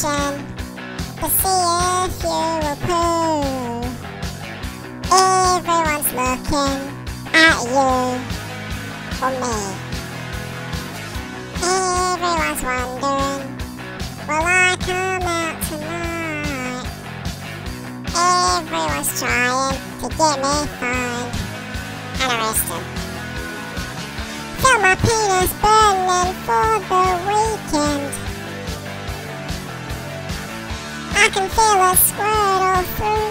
direction to see if you will poo. Everyone's looking at you or me. Everyone's wondering, will I come out tonight? Everyone's trying to get me fined and arrested. Feel my penis burning for the can feel it squirt all through.